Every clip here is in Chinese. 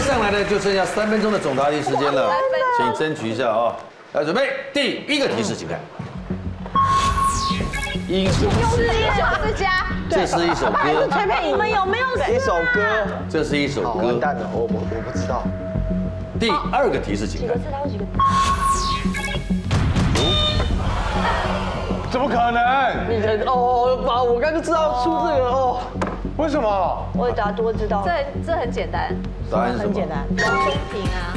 再上来呢就剩下三分钟的总答题时间了，请争取一下啊！来，准备第一个提示，请看。英雄是英雄之家，这是一首歌，你们有没有一首歌，这是一首好歌完。蛋了，我我我不知道。第二个提示，请看。怎么可能？你人哦，爸，我刚就知道出这个哦。为什么？我也答多知道，这这很简单，答案是什么？王中平啊，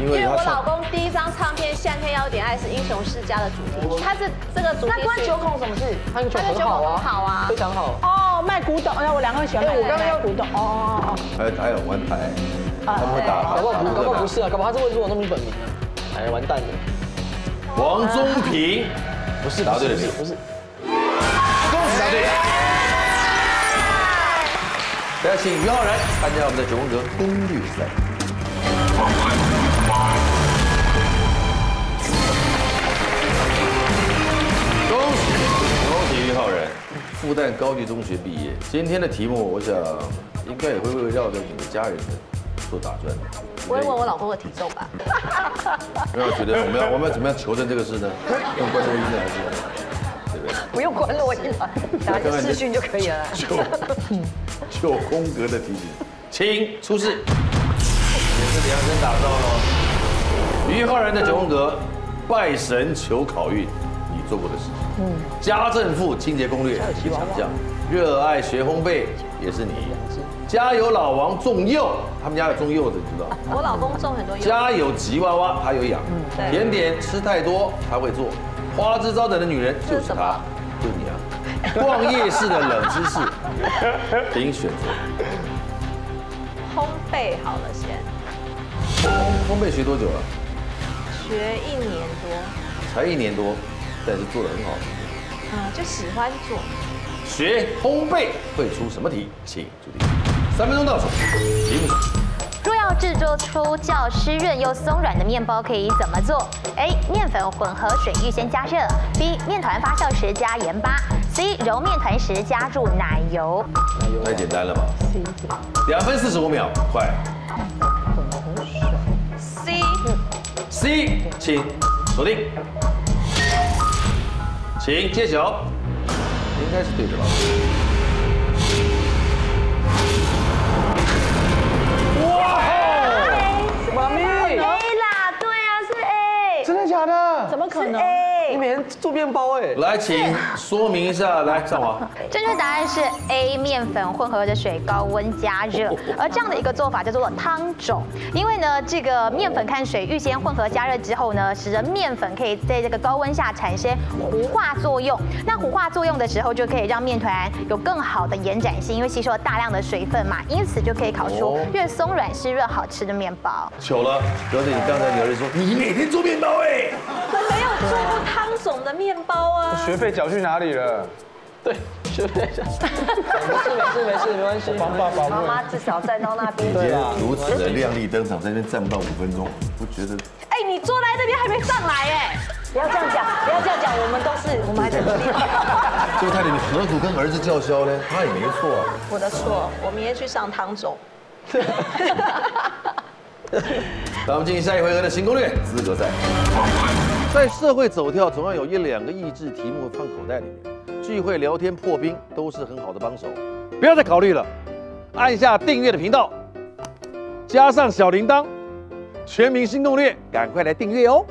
因因为我老公第一张唱片《夏天要点爱》是《英雄世家》的主题曲，它是这个主题。那关九孔什么事？他球很好啊，很好啊非常好。哦，卖古董，那我两个人喜欢卖。哎我刚刚要古董，哦哦哦。还有还有玩牌，他们会打搞不好不，搞不好不是是啊，搞不好他是为什么弄你本名啊？哎，完蛋了，王宗平，不是，答对了不是，不是。恭喜答对。大家请于浩然参加我们的九宫格攻略赛。恭喜恭喜于浩然，复旦高级中学毕业。今天的题目，我想应该也会围绕着你的家人做打转。我会问我老公的体重吧。不要觉得我们要我们要怎么样求证这个事呢？用关录音的还是？对不对？不用关录音了，打个视讯就可以了。九九宫格的提醒，请出示。也是量身打造喽。于浩然的九宫格，拜神求考运，你做过的事情。嗯。家政妇清洁攻略，你强项。热爱学烘焙，也是你。家有老王种柚，他们家有种柚子，你知道。我老公种很多柚子，家有吉娃娃，他有养。对甜点吃太多，他会做。花枝招展的女人就是她，就是你啊。逛夜市的冷知识，请选择。烘焙好了先，烘焙学多久了？学一年多，才一年多，但是做的很好。嗯，就喜欢做。学烘焙会出什么题？请注意，三分钟倒数，题目是。若要制作出较湿润又松软的面包，可以怎么做？A. 面粉混合水预先加热；B. 面团发酵时加盐巴；C. 揉面团时加入奶油。太简单了吧？C？两分四十五秒，快。C，C，请锁定，请揭晓，应该是对的吧？妈咪，A 啦，对啊，是 A。真的假的？怎么可能？你每天做面包哎？来，请说明一下，来，上华。正确答案是 A，面粉混合着水高温加热，而这样的一个做法叫做汤种。因为呢，这个面粉看水预先混合加热之后呢，使得面粉可以在这个高温下产生糊化作用。那糊化作用的时候，就可以让面团有更好的延展性，因为吸收了大量的水分嘛，因此就可以烤出哦越松软湿润好吃的面包。糗了，表姐，你刚才你儿子说你每天做面包哎，我没有做过汤总的面包啊。学费缴去哪里了？对，学费缴。没事没事没事，没关系。帮爸爸。妈妈至少站到那边。今天啊如此的亮丽登场，在那边站不到五分钟，不觉得？哎，你坐在这边还没上来哎。不要这样讲，不要这样讲，我们都是，我们还在努力。这位太太，你何苦跟儿子叫嚣呢？他也没错啊。我的错，我明天去上汤总。那我们进行下一回合的新攻略资格赛。在社会走跳，总要有一两个益智题目放口袋里面。聚会、聊天、破冰都是很好的帮手。不要再考虑了，按下订阅的频道，加上小铃铛，全民新攻略，赶快来订阅哦。